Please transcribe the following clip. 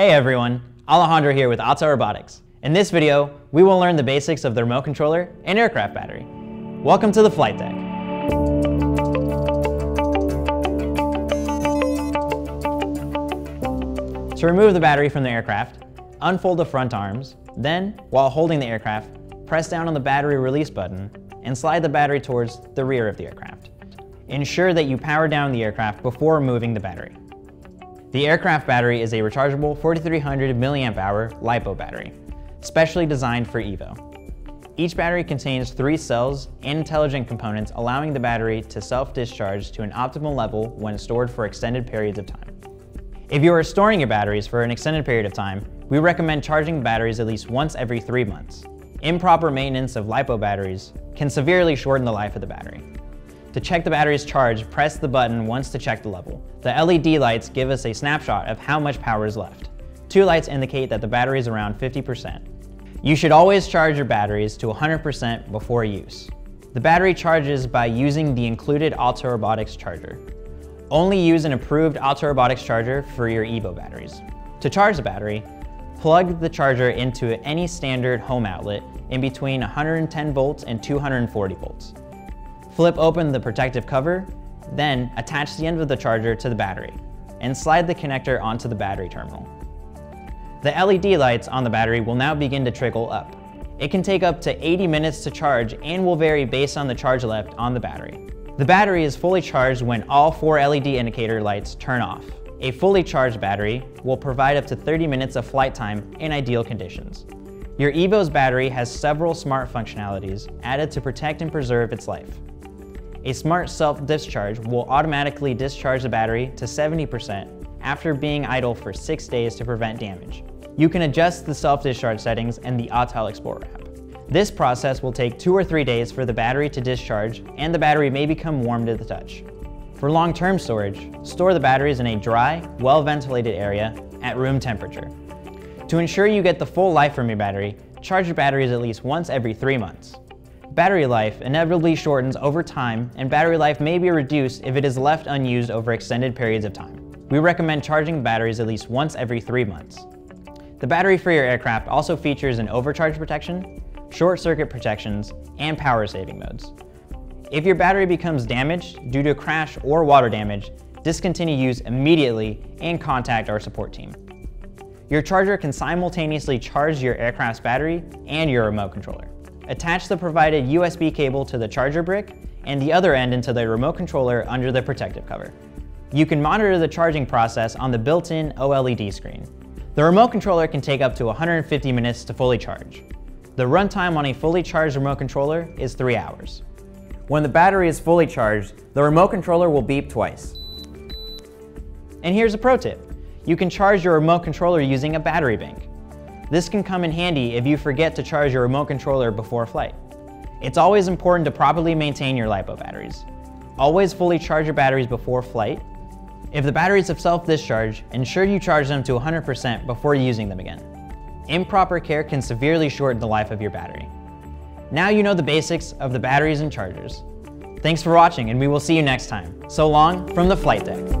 Hey everyone, Alejandro here with Autel Robotics. In this video, we will learn the basics of the remote controller and aircraft battery. Welcome to the flight deck. To remove the battery from the aircraft, unfold the front arms, then, while holding the aircraft, press down on the battery release button and slide the battery towards the rear of the aircraft. Ensure that you power down the aircraft before removing the battery. The aircraft battery is a rechargeable 4300 mAh LiPo battery, specially designed for EVO. Each battery contains three cells and intelligent components allowing the battery to self-discharge to an optimal level when stored for extended periods of time. If you are storing your batteries for an extended period of time, we recommend charging batteries at least once every three months. Improper maintenance of LiPo batteries can severely shorten the life of the battery. To check the battery's charge, press the button once to check the level. The LED lights give us a snapshot of how much power is left. Two lights indicate that the battery is around 50%. You should always charge your batteries to 100% before use. The battery charges by using the included Autel Robotics charger. Only use an approved Autel Robotics charger for your EVO batteries. To charge the battery, plug the charger into any standard home outlet in between 110 volts and 240 volts. Flip open the protective cover, then attach the end of the charger to the battery and slide the connector onto the battery terminal. The LED lights on the battery will now begin to trickle up. It can take up to 80 minutes to charge and will vary based on the charge left on the battery. The battery is fully charged when all four LED indicator lights turn off. A fully charged battery will provide up to 30 minutes of flight time in ideal conditions. Your EVO's battery has several smart functionalities added to protect and preserve its life. A smart self-discharge will automatically discharge the battery to 70% after being idle for six days to prevent damage. You can adjust the self-discharge settings in the Autel Explorer app. This process will take two or three days for the battery to discharge and the battery may become warm to the touch. For long-term storage, store the batteries in a dry, well-ventilated area at room temperature. To ensure you get the full life from your battery, charge your batteries at least once every three months. Battery life inevitably shortens over time and battery life may be reduced if it is left unused over extended periods of time. We recommend charging batteries at least once every three months. The battery for your aircraft also features an overcharge protection, short circuit protections, and power saving modes. If your battery becomes damaged due to a crash or water damage, discontinue use immediately and contact our support team. Your charger can simultaneously charge your aircraft's battery and your remote controller. Attach the provided USB cable to the charger brick and the other end into the remote controller under the protective cover. You can monitor the charging process on the built-in OLED screen. The remote controller can take up to 150 minutes to fully charge. The runtime on a fully charged remote controller is 3 hours. When the battery is fully charged, the remote controller will beep twice. And here's a pro tip. You can charge your remote controller using a battery bank. This can come in handy if you forget to charge your remote controller before flight. It's always important to properly maintain your LiPo batteries. Always fully charge your batteries before flight. If the batteries have self-discharge, ensure you charge them to 100% before using them again. Improper care can severely shorten the life of your battery. Now you know the basics of the batteries and chargers. Thanks for watching and we will see you next time. So long from the flight deck.